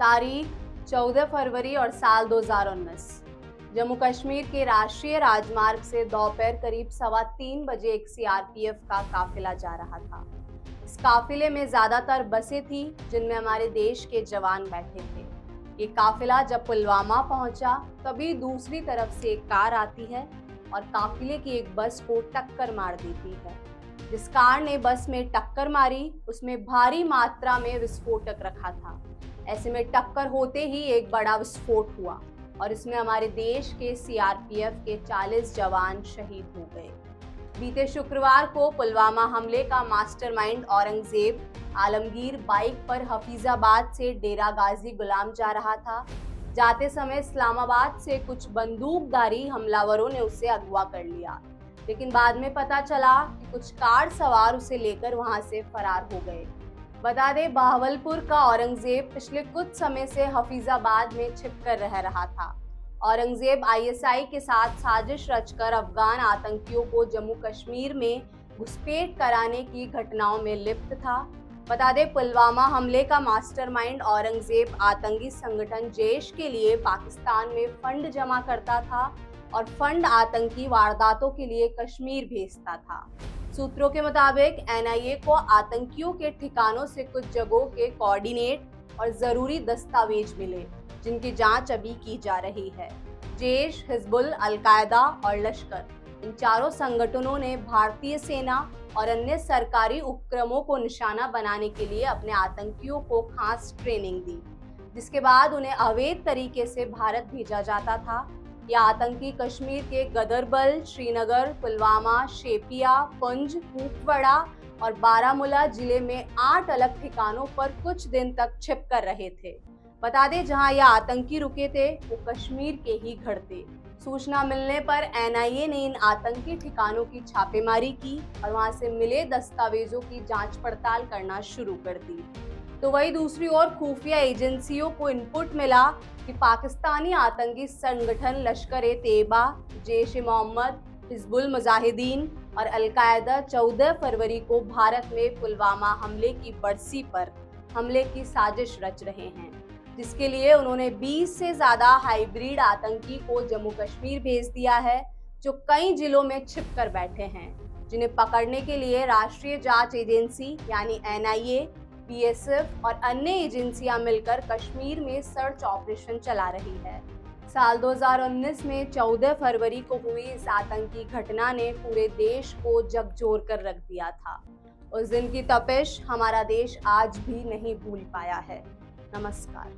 तारीख 14 फरवरी और साल 2019 जम्मू कश्मीर के राष्ट्रीय राजमार्ग से दोपहर करीब सवा तीन बजे एक सीआरपीएफ का काफिला जा रहा था। इस काफिले में ज़्यादातर बसें थी, जिनमें हमारे देश के जवान बैठे थे। ये काफिला जब पुलवामा पहुँचा, तभी दूसरी तरफ़ से एक कार आती है और काफिले की एक बस को टक्कर मार देती है। जिस कार ने बस में टक्कर मारी, उसमें भारी मात्रा में विस्फोटक रखा था। ऐसे में टक्कर होते ही एक बड़ा विस्फोट हुआ और इसमें हमारे देश के सीआरपीएफ के 40 जवान शहीद हो गए। बीते शुक्रवार को पुलवामा हमले का मास्टरमाइंड औरंगज़ेब आलमगीर बाइक पर हफीजाबाद से डेरा गाजी गुलाम जा रहा था। जाते समय इस्लामाबाद से कुछ बंदूकधारी हमलावरों ने उसे अगवा कर लिया। लेकिन बाद में पता चला कि कुछ कार सवार उसे लेकर वहाँ से फरार हो गए। बता दें बहावलपुर का औरंगज़ेब पिछले कुछ समय से हफीजाबाद में छिप कर रह रहा था। औरंगज़ेब आईएसआई के साथ साजिश रचकर अफगान आतंकियों को जम्मू कश्मीर में घुसपैठ कराने की घटनाओं में लिप्त था। बता दें, पुलवामा हमले का मास्टरमाइंड औरंगज़ेब आतंकी संगठन जैश के लिए पाकिस्तान में फंड जमा करता था और फंड आतंकी वारदातों के लिए कश्मीर भेजता था। सूत्रों के मुताबिक एनआईए को आतंकियों के ठिकानों से कुछ जगहों के कोऑर्डिनेट और ज़रूरी दस्तावेज़ मिले, जिनकी जाँच अभी की जा रही है। जैश, हिजबुल, अलकायदा और लश्कर, इन चारों संगठनों ने भारतीय सेना और अन्य सरकारी उपक्रमों को निशाना बनाने के लिए अपने आतंकियों को खास ट्रेनिंग दी, जिसके बाद उन्हें अवैध तरीके से भारत भेजा जाता था ये आतंकी कश्मीर के गदरबल, श्रीनगर, पुलवामा, शेपिया, पुंज, कुपवाड़ा और बारामूला ज़िले में आठ अलग ठिकानों पर कुछ दिन तक छिप कर रहे थे। बता दें, जहाँ ये आतंकी रुके थे, वो कश्मीर के ही घर थे। सूचना मिलने पर एनआईए ने इन आतंकी ठिकानों की छापेमारी की और वहाँ से मिले दस्तावेजों की जाँच पड़ताल करना शुरू कर दी। तो वही दूसरी ओर खुफिया एजेंसियों को इनपुट मिला कि पाकिस्तानी आतंकी संगठन लश्कर ए तेबा, जैश ए मोहम्मद, हिजबुल मुजाहिदीन और अलकायदा 14 फरवरी को भारत में पुलवामा हमले की बरसी पर हमले की साजिश रच रहे हैं। जिसके लिए उन्होंने 20 से ज़्यादा हाइब्रिड आतंकी को जम्मू कश्मीर भेज दिया है, जो कई जिलों में छिप कर बैठे हैं। जिन्हें पकड़ने के लिए राष्ट्रीय जाँच एजेंसी यानी एनआईए बीएसएफ और अन्य एजेंसियाँ मिलकर कश्मीर में सर्च ऑपरेशन चला रही है। साल 2019 में 14 फरवरी को हुई इस आतंकी घटना ने पूरे देश को जगजोर कर रख दिया था। उस दिन की तपिश हमारा देश आज भी नहीं भूल पाया है। नमस्कार।